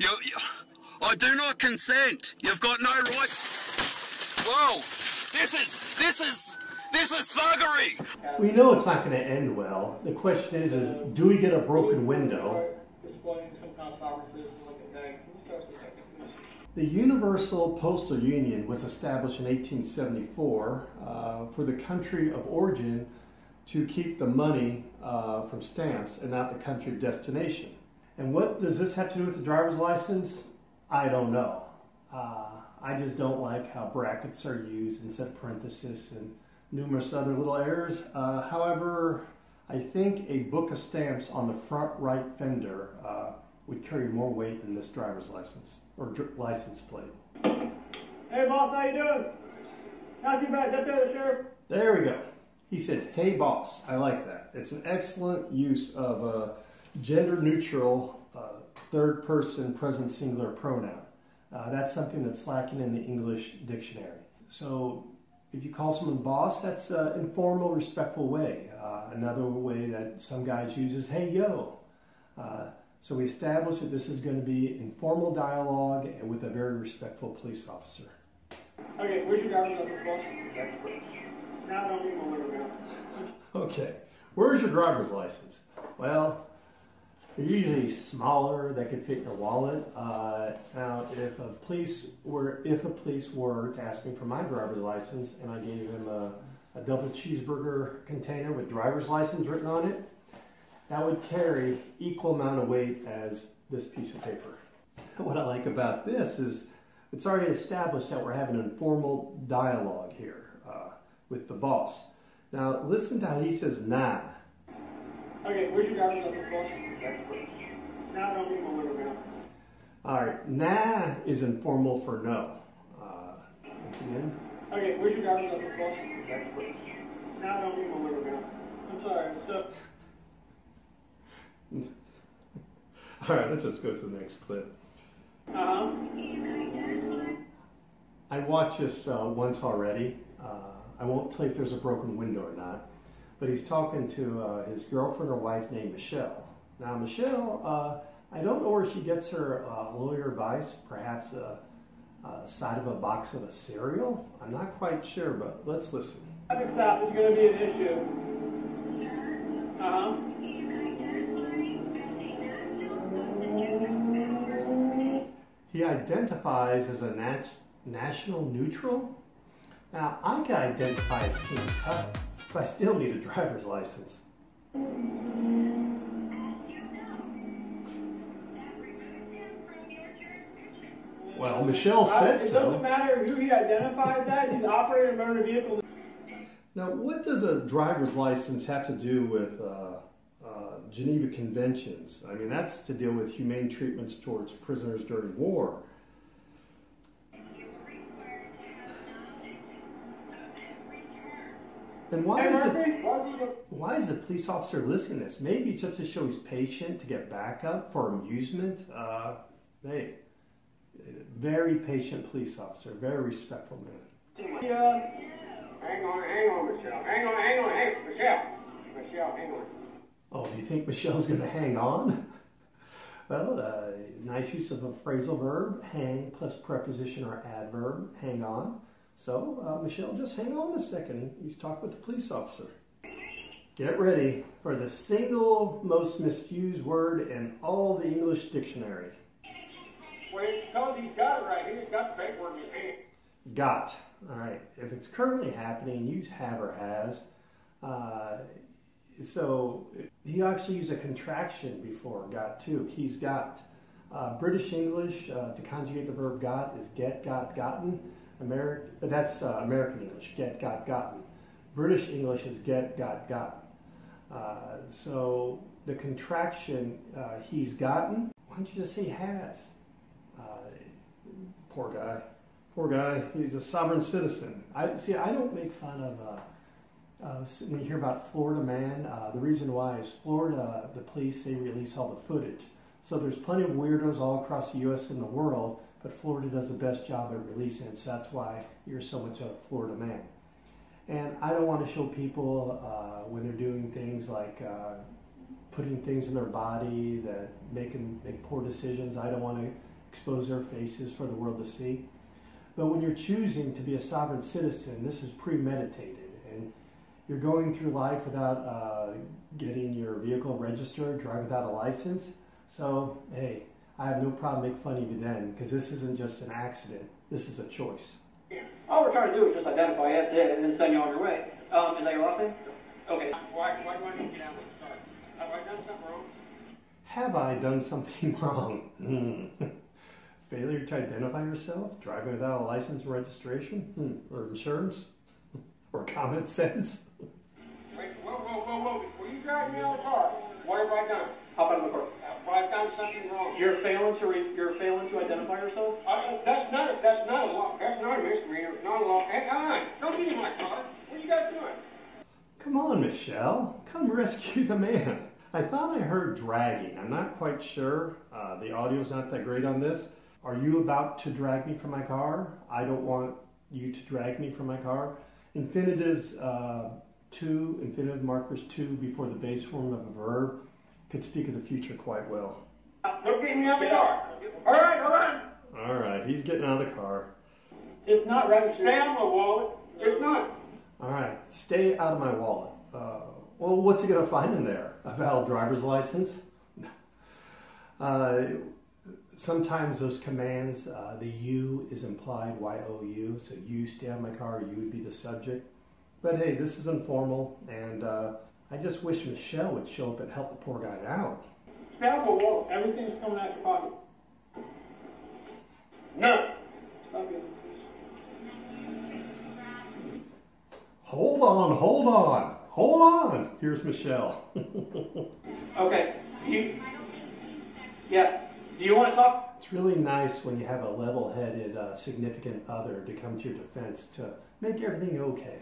You, you, I do not consent. You've got no right. Whoa! This is this is this is thuggery. We know it's not going to end well. The question is, is do we get a broken window? The Universal Postal Union was established in 1874 uh, for the country of origin to keep the money uh, from stamps and not the country of destination. And what does this have to do with the driver's license? I don't know. Uh, I just don't like how brackets are used instead of parentheses and numerous other little errors. Uh, however, I think a book of stamps on the front right fender uh, would carry more weight than this driver's license or dr- license plate. Hey boss, how you doing? Not too bad. Just the sheriff. There we go. He said, "Hey boss." I like that. It's an excellent use of a gender-neutral uh, third-person present singular pronoun. Uh, that's something that's lacking in the English dictionary. So, if you call someone boss, that's an informal, respectful way. Uh, another way that some guys use is "Hey yo." Uh, so we established that this is going to be informal dialogue and with a very respectful police officer. Okay, where's your driver's license, boss? Now don't need my liver now. Okay, where's your driver's license? Well, they're usually smaller that could fit in your wallet. Uh, now, if a police were if a police were to ask me for my driver's license and I gave him a, a double cheeseburger container with driver's license written on it, that would carry equal amount of weight as this piece of paper. What I like about this is it's already established that we're having an informal dialogue here uh, with the boss. Now, listen to how he says nah. Okay, where's your driver's license, boss? Now don't need my liver now. All right, nah is informal for no. Uh, once again, Okay, where's your driver's license, boss? Now don't need my liver now. I'm sorry. So. all right, let's just go to the next clip. Uh huh. I watched this uh, once already. Uh, I won't tell you if there's a broken window or not, but he's talking to uh, his girlfriend or wife named Michelle. Now, Michelle, uh, I don't know where she gets her uh, lawyer advice, perhaps a, a side of a box of a cereal. I'm not quite sure, but let's listen. Traffic stop is going to be an issue. Uh huh. He identifies as a nat- national neutral. Now, I can identify as King Tut, I still need a driver's license. Well, Michelle said It so. doesn't matter who he identifies as. He's operating a motor vehicle. Now, what does a driver's license have to do with uh, uh, Geneva Conventions? I mean, that's to deal with humane treatments towards prisoners during war. And why is it? Why is he- Why is the police officer listening to this? Maybe just to show he's patient, to get backup for amusement. Uh, hey, very patient police officer, very respectful man. Yeah. Hang on, hang on, Michelle. Hang on, hang on, hang Michelle. Michelle, hang on. Oh, do you think Michelle's going to hang on? Well, uh, nice use of a phrasal verb, hang plus preposition or adverb, hang on. So, uh, Michelle, just hang on a second. He's talking with the police officer. Get ready for the single most misused word in all the English dictionary. Well, because he's got it right here. He's got the paperwork in his hand. Got. All right. If it's currently happening, use have or has. Uh, so he actually used a contraction before got too. He's got. Uh, British English uh, to conjugate the verb got is get, got, gotten. Ameri- that's uh, American English, get, got, gotten. British English is get, got, got. Uh, so the contraction uh, he's gotten, why don't you just say has? Uh, poor guy. Poor guy. He's a sovereign citizen. I see. I don't make fun of. Uh, when you hear about Florida man, uh, the reason why is Florida. The police they release all the footage. So there's plenty of weirdos all across the U.S. and the world, but Florida does the best job at releasing it. So that's why you're so much a Florida man. And I don't want to show people uh, when they're doing things like uh, putting things in their body that them make poor decisions. I don't want to expose their faces for the world to see. But when you're choosing to be a sovereign citizen, this is premeditated, and you're going through life without uh, getting your vehicle registered, drive without a license. So, hey, I have no problem making fun of you then, because this isn't just an accident. This is a choice. All we're trying to do is just identify you, that's it, and then send you on your way. Um, is that your last name? Okay. Why, why do I need to get out of the car? Have I done something wrong? Have I done something wrong? Hmm. Failure to identify yourself? Driving without a license or registration? Hmm. Or insurance? or common sense? Wait, whoa, whoa, whoa, whoa, before you drive me out of the car, what have I done? Hop out of the car. Have I done something wrong? You're failing to re- you're failing to identify yourself. Uh, that's not, a- that's not a law, that's not a misdemeanor, it's not a law. Hey, on, don't get in my car. What are you guys doing? Come on, Michelle. Come rescue the man. I thought I heard dragging. I'm not quite sure. Uh, the audio's not that great on this. Are you about to drag me from my car? I don't want you to drag me from my car. Infinitives uh, two, infinitive markers two before the base form of a verb could speak of the future quite well. Get me out of the car. All right, all right. All right, he's getting out of the car. It's not right. Stay out of my wallet. It's not. All right, stay out of my wallet. Uh, well, what's he going to find in there? A valid driver's license? Uh, sometimes those commands, uh, the U is implied, Y-O-U, so you stay out of my car, you would be the subject. But hey, this is informal, and uh, I just wish Michelle would show up and help the poor guy out. Stay out of. Everything's coming out your pocket. None. Stop it. Hold on, hold on, hold on. Here's Michelle. Okay. You. Yes. Do you want to talk? It's really nice when you have a level-headed, uh, significant other to come to your defense to make everything okay.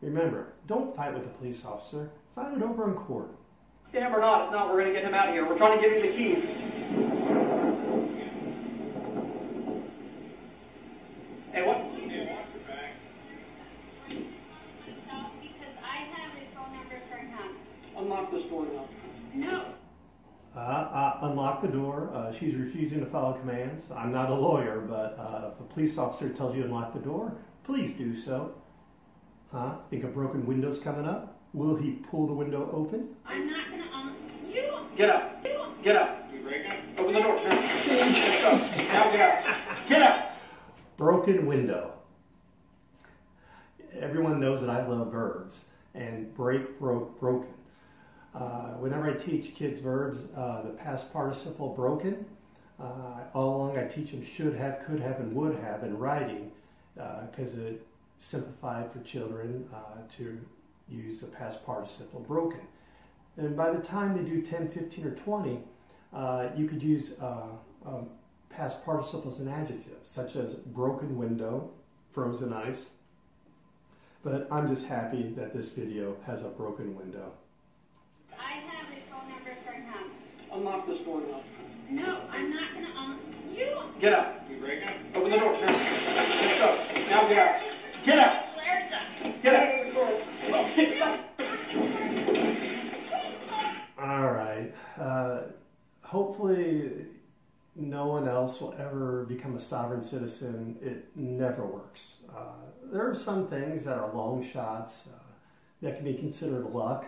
Remember, don't fight with a police officer. Fight it over in court. Damn or not, if not, we're gonna get him out of here. We're trying to give him the keys. Hey, what? Because I have his phone number for him. Unlock this door now. No. Uh, uh, unlock the door. Uh, she's refusing to follow commands. I'm not a lawyer, but uh, if a police officer tells you to unlock the door, please do so. Huh? Think a broken window's coming up? Will he pull the window open? I'm not gonna, you, Get up. Get out. You break it? Open the door. Now. Let's. Now get up. Get up. Broken window. Everyone knows that I love verbs and break, broke, broken. Uh, whenever I teach kids verbs, uh, the past participle broken, uh, all along I teach them should have, could have, and would have in writing because it simplified for children uh, to use the past participle broken. And by the time they do 10, 15, or 20, uh, you could use uh, um, past participles and adjectives, such as broken window, frozen ice. But I'm just happy that this video has a broken window. I have his phone number for him. Unlock this door now. No, I'm not gonna, um, you. Get out. You break it? Open the door. Now. Let's go. Now get out. Become a sovereign citizen. It never works. Uh, there are some things that are long shots uh, that can be considered luck,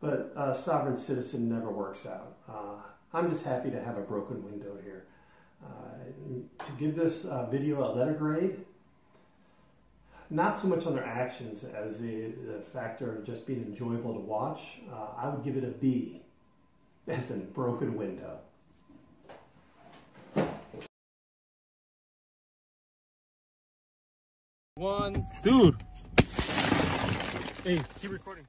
but a sovereign citizen never works out. Uh, I'm just happy to have a broken window here. Uh, to give this uh, video a letter grade, not so much on their actions as the, the factor of just being enjoyable to watch, uh, I would give it a B, as in broken window. One, dude. Hey, keep recording.